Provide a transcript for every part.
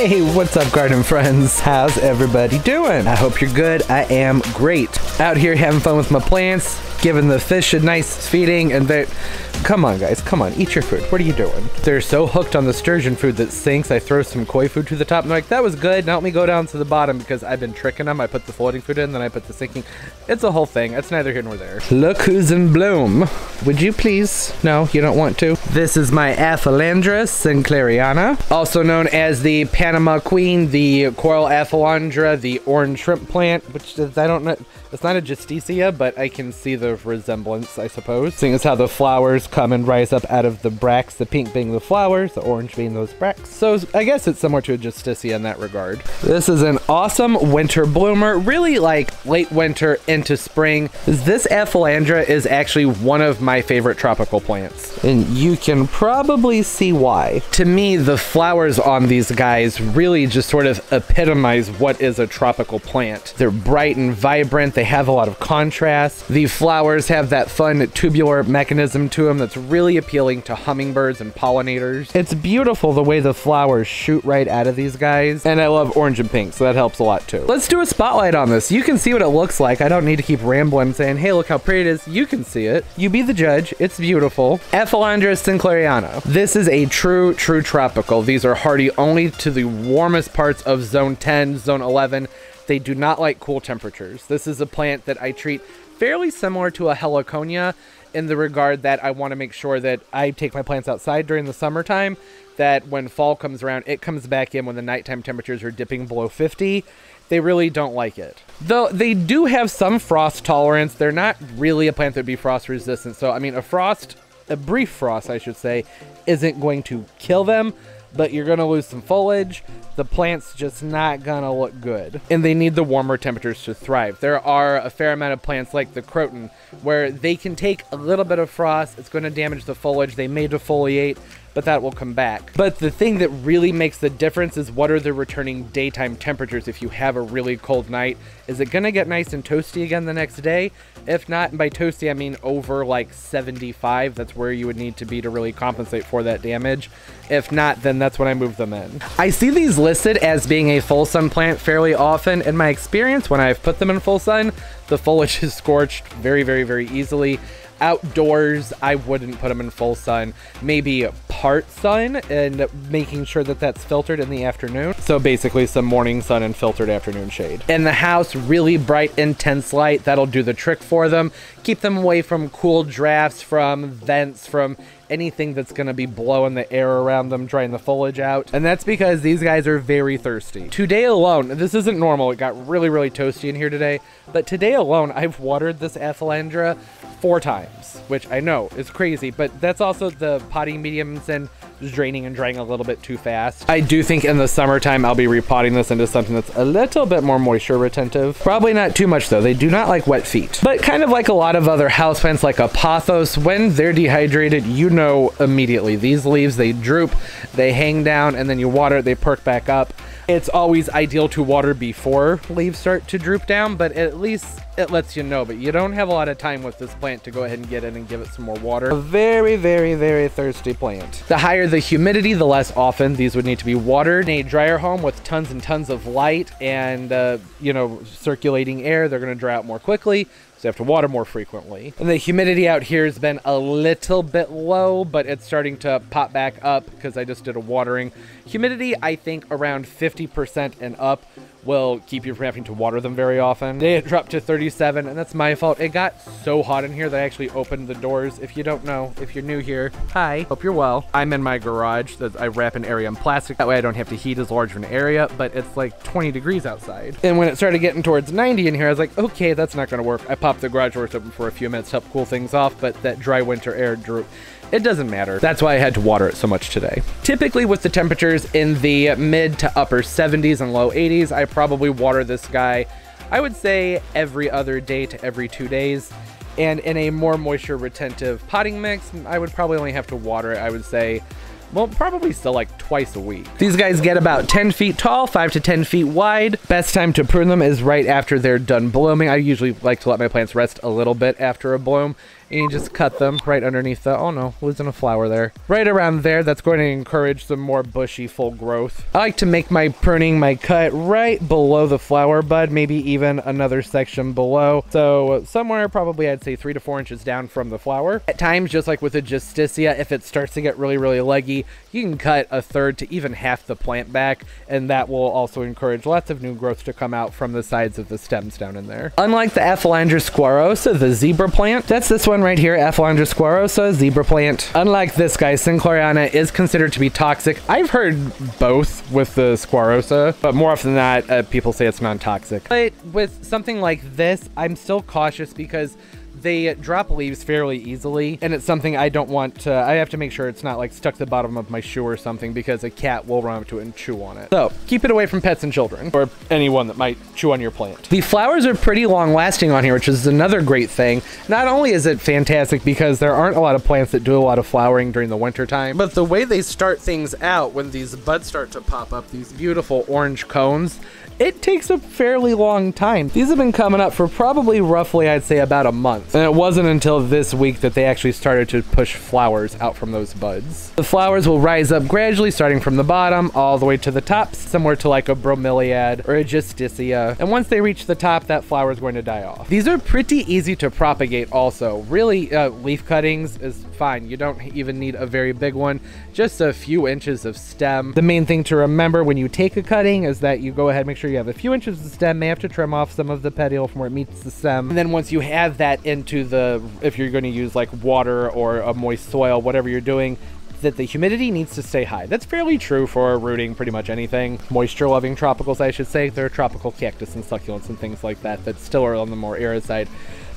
Hey, what's up, garden friends? How's everybody doing? I hope you're good. I am great. Out here having fun with my plants, giving the fish a nice feeding, and they Come on, guys. Come on. Eat your food. What are you doing? They're so hooked on the sturgeon food that sinks. I throw some koi food to the top. And they're like, that was good. Now let me go down to the bottom because I've been tricking them. I put the floating food in, then I put the sinking. It's a whole thing. It's neither here nor there. Look who's in bloom. Would you please? No, you don't want to. This is my Aphelandra sinclairiana, also known as the Panama Queen, the Coral Aphelandra, the orange shrimp plant, which is, I don't know. It's not a justicia, but I can see the resemblance, I suppose. Seeing as how the flowers come and rise up out of the bracts, the pink being the flowers, the orange being those bracts. So I guess it's similar to a justicia in that regard. This is an awesome winter bloomer, really like late winter into spring. This Aphelandra is actually one of my favorite tropical plants, and you can probably see why. To me, the flowers on these guys really just sort of epitomize what is a tropical plant. They're bright and vibrant. They have a lot of contrast. The flowers have that fun tubular mechanism to them that's really appealing to hummingbirds and pollinators. It's beautiful the way the flowers shoot right out of these guys. And I love orange and pink, so that helps a lot too. Let's do a spotlight on this. You can see what it looks like. I don't need to keep rambling saying, hey, look how pretty it is. You can see it. You be the judge. It's beautiful. Aphelandra sinclairiana. This is a true, true tropical. These are hardy only to the warmest parts of zone 10, zone 11, they do not like cool temperatures. This is a plant that I treat fairly similar to a heliconia in the regard that I want to make sure that I take my plants outside during the summertime, that when fall comes around, it comes back in when the nighttime temperatures are dipping below 50. They really don't like it. Though they do have some frost tolerance, they're not really a plant that would be frost resistant. So, I mean, a frost, a brief frost, I should say, isn't going to kill them, but you're going to lose some foliage. The plant's just not going to look good. And they need the warmer temperatures to thrive. There are a fair amount of plants like the croton where they can take a little bit of frost. It's going to damage the foliage. They may defoliate, but that will come back. But the thing that really makes the difference is what are the returning daytime temperatures if you have a really cold night. Is it going to get nice and toasty again the next day? If not, and by toasty I mean over like 75. That's where you would need to be to really compensate for that damage. If not, then that's when I move them in. I see these listed as being a full sun plant fairly often. In my experience, when I've put them in full sun, the foliage is scorched very, very, very easily outdoors, I wouldn't put them in full sun. Maybe part sun and making sure that that's filtered in the afternoon. So basically some morning sun and filtered afternoon shade. In the house, really bright, intense light. That'll do the trick for them. Keep them away from cool drafts, from vents, from anything that's going to be blowing the air around them, drying the foliage out. And that's because these guys are very thirsty. Today alone, this isn't normal. It got really, really toasty in here today. But today alone, I've watered this Aphelandra four times, which I know is crazy, but that's also the potting mediums and draining and drying a little bit too fast. I do think in the summertime I'll be repotting this into something that's a little bit more moisture retentive. Probably not too much though. They do not like wet feet. But kind of like a lot of other houseplants like a pothos, when they're dehydrated, you know immediately. These leaves, they droop, they hang down, and then you water it, they perk back up. It's always ideal to water before leaves start to droop down, but at least it lets you know. But you don't have a lot of time with this plant to go ahead and get in and give it some more water. A very, very, very thirsty plant. The higher the humidity, the less often these would need to be watered. In a drier home with tons and tons of light and, uh, you know, circulating air, they're going to dry out more quickly. So you have to water more frequently. And the humidity out here has been a little bit low, but it's starting to pop back up because I just did a watering. Humidity, I think around 50% and up will keep you from having to water them very often. They dropped to 37, and that's my fault. It got so hot in here that I actually opened the doors. If you don't know, if you're new here, hi, hope you're well. I'm in my garage that I wrap an area in plastic. That way I don't have to heat as large of an area, but it's like 20 degrees outside. And when it started getting towards 90 in here, I was like, okay, that's not gonna work. I popped the garage doors open for a few minutes to help cool things off, but that dry winter air drew it doesn't matter. That's why I had to water it so much today. Typically with the temperatures in the mid to upper 70s and low 80s, I probably water this guy, I would say every other day to every two days. And in a more moisture retentive potting mix, I would probably only have to water it, I would say, well, probably still like twice a week. These guys get about 10 feet tall, 5 to 10 feet wide. Best time to prune them is right after they're done blooming. I usually like to let my plants rest a little bit after a bloom and you just cut them right underneath the, oh no, losing a flower there. Right around there, that's going to encourage some more bushy full growth. I like to make my pruning, my cut right below the flower bud, maybe even another section below. So somewhere probably I'd say three to four inches down from the flower. At times, just like with a justicia, if it starts to get really, really leggy, you can cut a third to even half the plant back, and that will also encourage lots of new growth to come out from the sides of the stems down in there. Unlike the Aphelandra squarrosa, the zebra plant, that's this one right here, Aphelandra squarrosa, zebra plant. Unlike this guy, Sinclairiana is considered to be toxic. I've heard both with the squarrosa, but more often than not, uh, people say it's non-toxic. But with something like this, I'm still cautious because they drop leaves fairly easily, and it's something I don't want to, I have to make sure it's not like stuck to the bottom of my shoe or something because a cat will run up to it and chew on it. So keep it away from pets and children, or anyone that might chew on your plant. The flowers are pretty long lasting on here, which is another great thing. Not only is it fantastic because there aren't a lot of plants that do a lot of flowering during the winter time, but the way they start things out when these buds start to pop up, these beautiful orange cones, it takes a fairly long time. These have been coming up for probably roughly, I'd say, about a month. And it wasn't until this week that they actually started to push flowers out from those buds. The flowers will rise up gradually, starting from the bottom all the way to the top, similar to like a bromeliad or a justicia. And once they reach the top, that flower is going to die off. These are pretty easy to propagate also. Really, uh, leaf cuttings is fine. You don't even need a very big one, just a few inches of stem. The main thing to remember when you take a cutting is that you go ahead and make sure you have a few inches of stem, may have to trim off some of the petiole from where it meets the stem. And then once you have that into the, if you're going to use like water or a moist soil, whatever you're doing, that the humidity needs to stay high. That's fairly true for rooting pretty much anything. Moisture loving tropicals, I should say. There are tropical cactus and succulents and things like that that still are on the more arid side.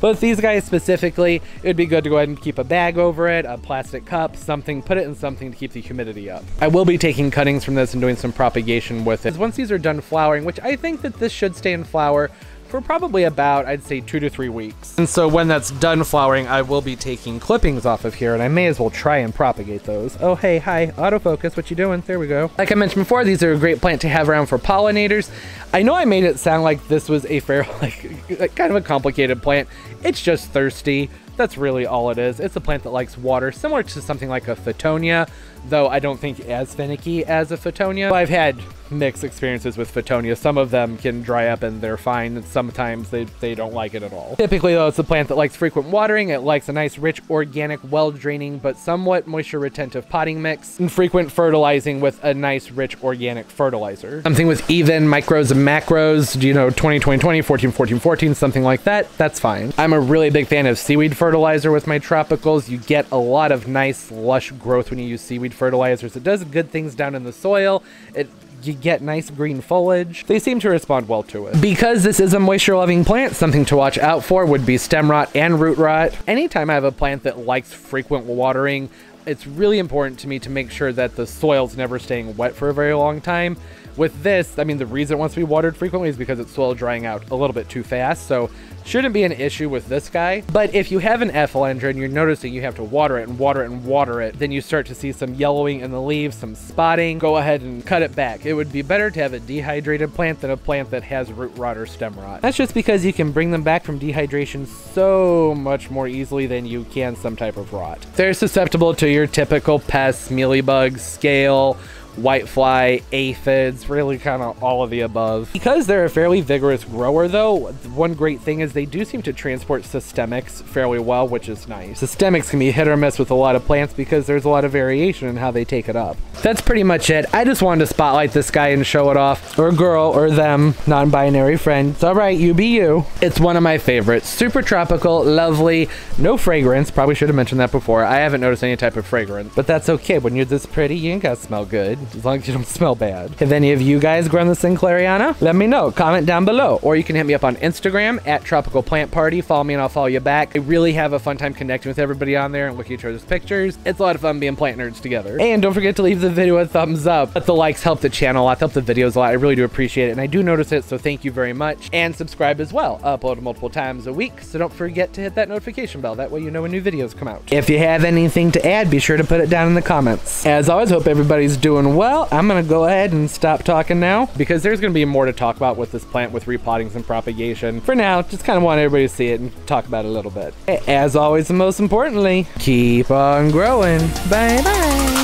But these guys specifically, it would be good to go ahead and keep a bag over it, a plastic cup, something, put it in something to keep the humidity up. I will be taking cuttings from this and doing some propagation with it. Once these are done flowering, which I think that this should stay in flower for probably about, I'd say, two to three weeks. And so when that's done flowering, I will be taking clippings off of here, and I may as well try and propagate those. Oh, hey, hi, autofocus, what you doing? There we go. Like I mentioned before, these are a great plant to have around for pollinators. I know I made it sound like this was a fair, like, kind of a complicated plant. It's just thirsty. That's really all it is. It's a plant that likes water, similar to something like a Fittonia, though I don't think as finicky as a Fittonia. I've had mixed experiences with Fittonia. Some of them can dry up and they're fine, sometimes they, they don't like it at all. Typically, though, it's a plant that likes frequent watering. It likes a nice, rich, organic, well-draining, but somewhat moisture-retentive potting mix, and frequent fertilizing with a nice, rich, organic fertilizer. Something with even micros and macros, you know, 20, 20, 20, 14, 14, 14, something like that, that's fine. I'm a really big fan of seaweed fertilizer with my tropicals. You get a lot of nice, lush growth when you use seaweed fertilizers. It does good things down in the soil. It you get nice green foliage. They seem to respond well to it. Because this is a moisture loving plant, something to watch out for would be stem rot and root rot. Anytime I have a plant that likes frequent watering, it's really important to me to make sure that the soil's never staying wet for a very long time. With this, I mean, the reason it wants to be watered frequently is because it's soil drying out a little bit too fast. So Shouldn't be an issue with this guy. But if you have an Aphelandra and you're noticing you have to water it and water it and water it, then you start to see some yellowing in the leaves, some spotting, go ahead and cut it back. It would be better to have a dehydrated plant than a plant that has root rot or stem rot. That's just because you can bring them back from dehydration so much more easily than you can some type of rot. They're susceptible to your typical pests, mealybugs, scale, whitefly, aphids, really kind of all of the above. Because they're a fairly vigorous grower though, one great thing is they do seem to transport systemics fairly well, which is nice. Systemics can be hit or miss with a lot of plants because there's a lot of variation in how they take it up. That's pretty much it. I just wanted to spotlight this guy and show it off. Or girl, or them, non-binary friend. It's alright, you be you. It's one of my favorites. Super tropical, lovely, no fragrance. Probably should have mentioned that before. I haven't noticed any type of fragrance, but that's okay. When you're this pretty, you ain't gotta smell good as long as you don't smell bad. Have any of you guys grown the Sinclairiana? Let me know. Comment down below. Or you can hit me up on Instagram at Tropical Plant Party. Follow me and I'll follow you back. I really have a fun time connecting with everybody on there and looking at each other's pictures. It's a lot of fun being plant nerds together. And don't forget to leave the video a thumbs up. Let the likes help the channel a lot, help the videos a lot. I really do appreciate it. And I do notice it, so thank you very much. And subscribe as well. I upload multiple times a week, so don't forget to hit that notification bell. That way you know when new videos come out. If you have anything to add, be sure to put it down in the comments. As always, hope everybody's doing well, I'm gonna go ahead and stop talking now because there's gonna be more to talk about with this plant with repottings and propagation. For now, just kind of want everybody to see it and talk about it a little bit. As always, and most importantly, keep on growing. Bye bye.